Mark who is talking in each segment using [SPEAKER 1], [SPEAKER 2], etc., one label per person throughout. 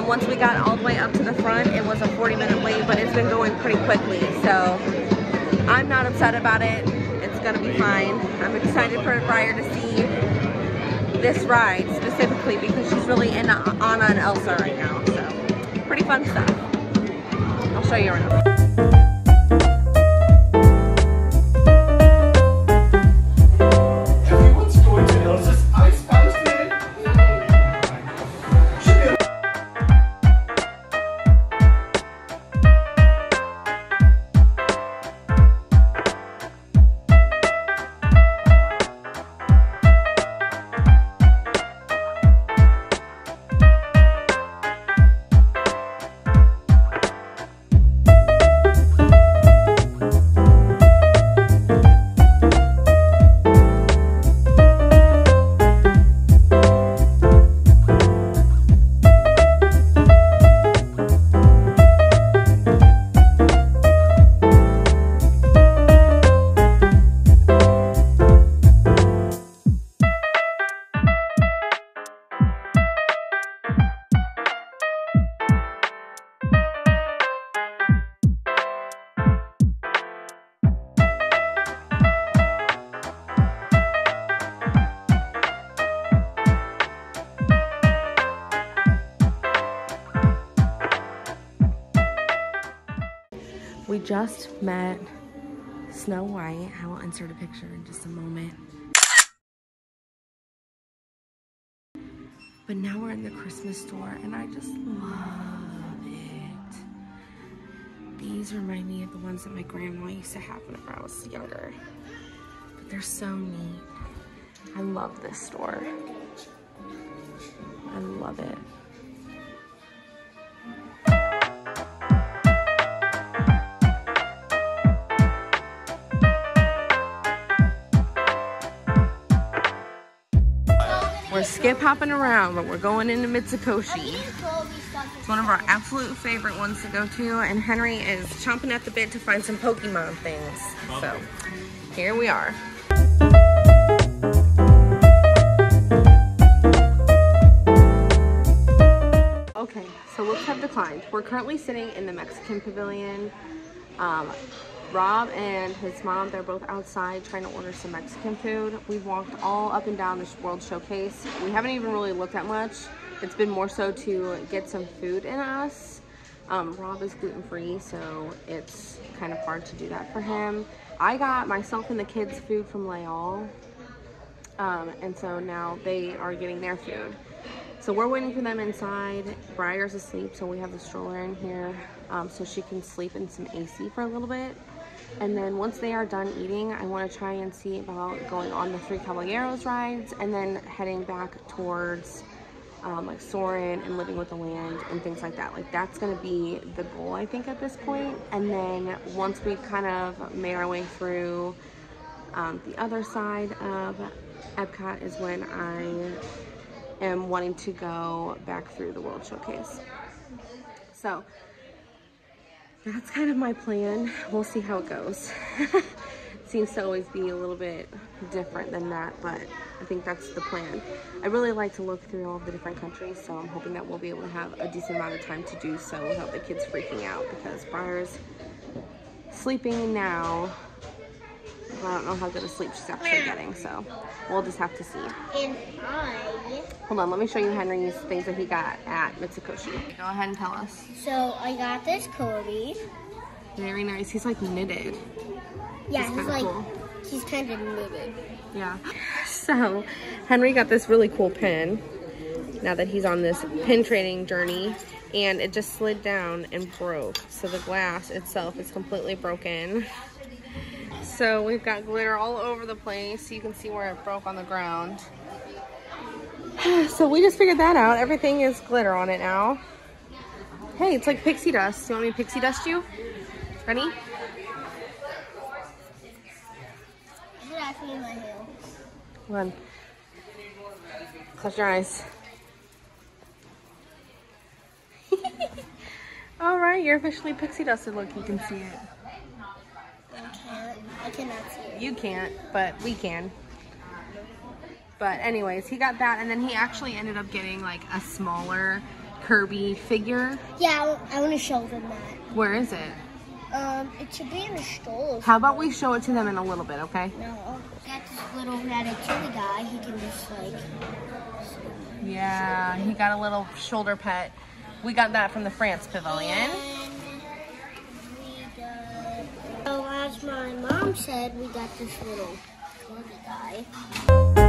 [SPEAKER 1] Um, once we got all the way up to the front, it was a 40 minute wait, but it's been going pretty quickly. So I'm not upset about it. It's gonna be fine. I'm excited for Briar to see this ride specifically because she's really in Anna and Elsa right now. So pretty fun stuff. I'll show you around. Just met Snow White. I will insert a picture in just a moment. But now we're in the Christmas store and I just love it. These remind me of the ones that my grandma used to have whenever I was younger. But they're so neat. I love this store. I love it. We're skip hopping around, but we're going into Mitsukoshi. It's one of our absolute favorite ones to go to, and Henry is chomping at the bit to find some Pokemon things. So, here we are. Okay, so looks have declined. We're currently sitting in the Mexican pavilion. Um, Rob and his mom, they're both outside trying to order some Mexican food. We've walked all up and down this World Showcase. We haven't even really looked at much. It's been more so to get some food in us. Um, Rob is gluten-free, so it's kind of hard to do that for him. I got myself and the kids food from Layal. Um, and so now they are getting their food. So we're waiting for them inside. Briar's asleep, so we have the stroller in here um, so she can sleep in some AC for a little bit. And then once they are done eating, I want to try and see about going on the Three Caballeros rides and then heading back towards um, like Soarin' and Living with the Land and things like that. Like that's going to be the goal, I think, at this point. And then once we've kind of made our way through um, the other side of Epcot is when I am wanting to go back through the World Showcase. So that's kind of my plan. We'll see how it goes. Seems to always be a little bit different than that, but I think that's the plan. I really like to look through all of the different countries, so I'm hoping that we'll be able to have a decent amount of time to do so without the kids freaking out because Briar's sleeping now. I don't know how good a sleep she's actually getting, so we'll just have to see.
[SPEAKER 2] And I,
[SPEAKER 1] Hold on, let me show you Henry's things that he got at Mitsukoshi. Go ahead and tell us.
[SPEAKER 2] so I got this Cody.
[SPEAKER 1] Very nice. He's like knitted.
[SPEAKER 2] Yeah,
[SPEAKER 1] He's
[SPEAKER 2] he's
[SPEAKER 1] kinda
[SPEAKER 2] like,
[SPEAKER 1] cool.
[SPEAKER 2] he's kind of knitted.
[SPEAKER 1] Yeah. So Henry got this really cool pin now that he's on this pin trading journey and it just slid down and broke. So the glass itself is completely broken. So we've got glitter all over the place. You can see where it broke on the ground. So we just figured that out. Everything is glitter on it now. Hey, it's like pixie dust. You want me to pixie dust you? Ready? One. Close your eyes. All right, you're officially pixie dusted. Look, you can see it.
[SPEAKER 2] I can't. I can't cannot see it.
[SPEAKER 1] You can't, but we can. But anyways, he got that, and then he actually ended up getting like a smaller Kirby figure.
[SPEAKER 2] Yeah, I, want to show them that.
[SPEAKER 1] Where is it?
[SPEAKER 2] Um, it should be in the stroller.
[SPEAKER 1] How about we show it to them in a little bit, okay?
[SPEAKER 2] No, got this little ratatouille guy. He can just like.
[SPEAKER 1] Yeah, he got a little shoulder pet. We got that from the France Pavilion.
[SPEAKER 2] My mom said, we got this little Kirby guy.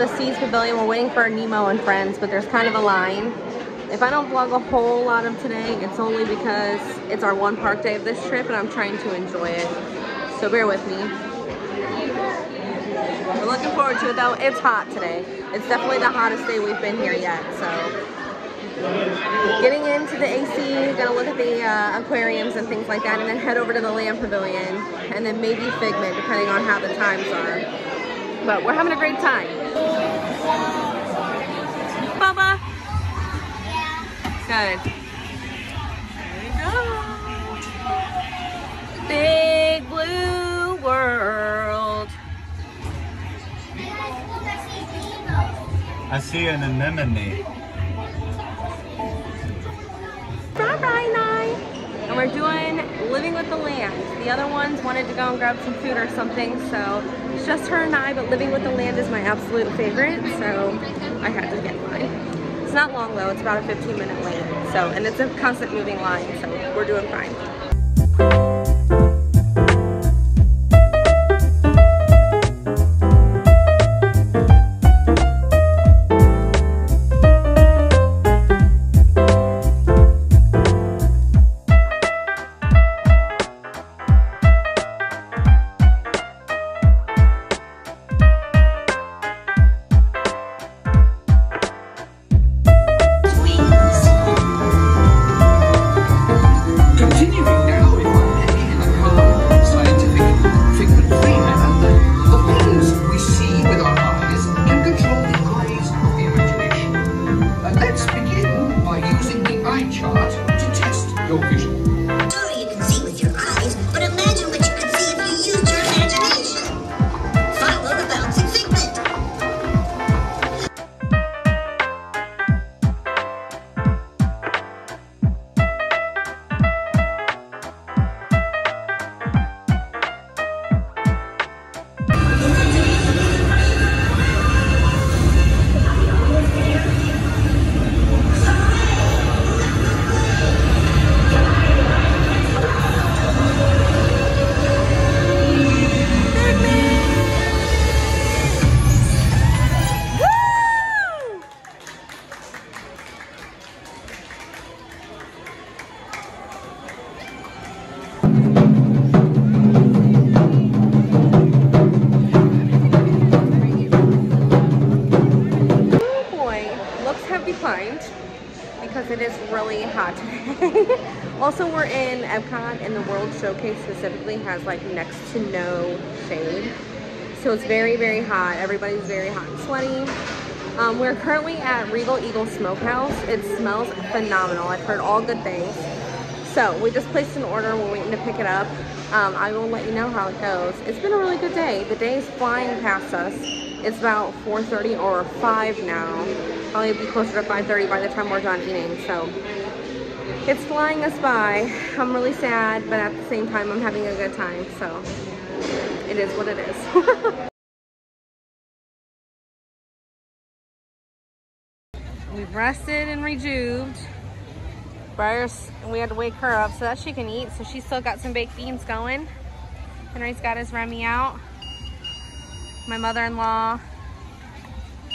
[SPEAKER 1] The Seas Pavilion. We're waiting for Nemo and friends, but there's kind of a line. If I don't vlog a whole lot of today, it's only because it's our one park day of this trip and I'm trying to enjoy it. So bear with me. We're looking forward to it though. It's hot today. It's definitely the hottest day we've been here yet, so. Getting into the AC, gonna look at the uh, aquariums and things like that, and then head over to the Land Pavilion, and then maybe Figment, depending on how the times are. But we're having a great time. Bubba. Good. There we go. Big blue world.
[SPEAKER 3] I see an anemone.
[SPEAKER 1] Bye bye night. And we're doing Living with the Land. The other ones wanted to go and grab some food or something, so it's just her and I, but Living with the Land is my absolute favorite, so I had to get mine. It's not long though, it's about a 15 minute wait, so, and it's a constant moving line, so we're doing fine. Epcot and the World Showcase specifically has like next to no shade. So it's very, very hot. Everybody's very hot and sweaty. Um, we're currently at Regal Eagle Smokehouse. It smells phenomenal. I've heard all good things. So we just placed an order. We're waiting to pick it up. Um, I will let you know how it goes. It's been a really good day. The day is flying past us. It's about 4.30 or 5 now. Probably be closer to 5.30 by the time we're done eating. So it's flying us by. I'm really sad, but at the same time, I'm having a good time. So it is what it is. We've rested and rejuvened. Briar's, we had to wake her up so that she can eat. So she's still got some baked beans going. Henry's got his Remy out. My mother-in-law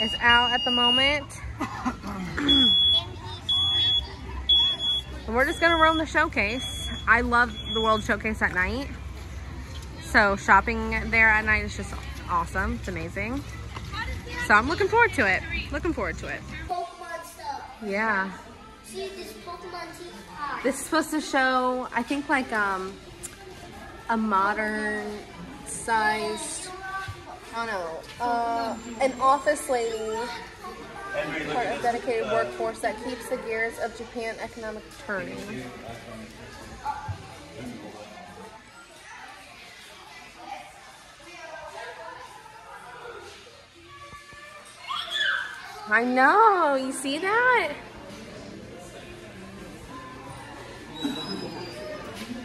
[SPEAKER 1] is out at the moment. and we're just gonna roam the showcase. I love the World Showcase at night. So shopping there at night is just awesome. It's amazing. So I'm looking forward to it. Looking forward to it. Yeah.
[SPEAKER 2] See this Pokemon.
[SPEAKER 1] This is supposed to show, I think like um, a modern sized, I don't know, uh, an office lady, part of dedicated workforce that keeps the gears of Japan economic turning. I know, you see that?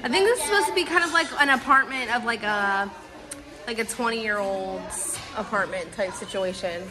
[SPEAKER 1] I think this is supposed to be kind of like an apartment of like a like a 20 year old's apartment type situation.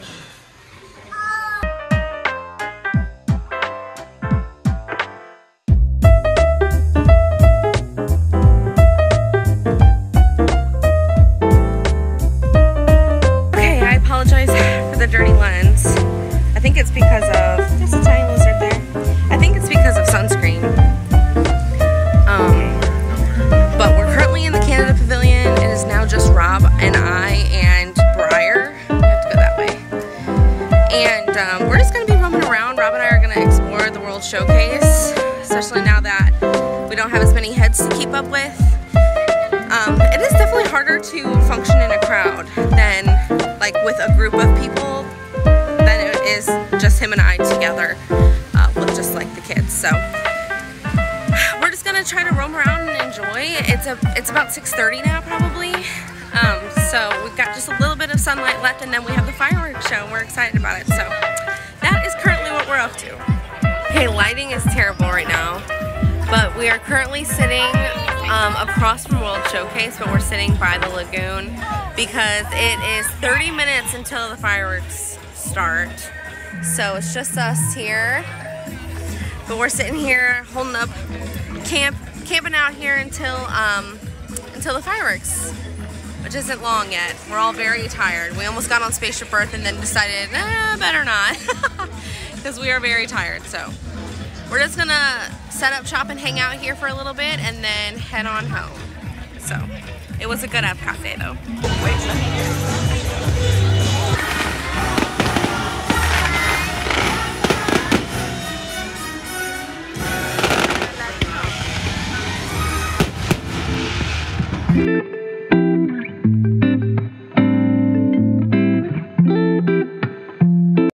[SPEAKER 1] With a group of people than it is just him and I together uh, with just like the kids. So we're just gonna try to roam around and enjoy. It's a it's about 6:30 now probably. Um, so we've got just a little bit of sunlight left, and then we have the fireworks show, and we're excited about it. So that is currently what we're up to. Okay, lighting is terrible right now, but we are currently sitting um, across from World Showcase, but we're sitting by the lagoon because it is 30 minutes until the fireworks start. So it's just us here. But we're sitting here holding up camp, camping out here until um, until the fireworks, which isn't long yet. We're all very tired. We almost got on Spaceship Earth and then decided, eh, better not, because we are very tired. So we're just gonna set up shop and hang out here for a little bit and then head on home. So it was a good Epcot day though. Wait.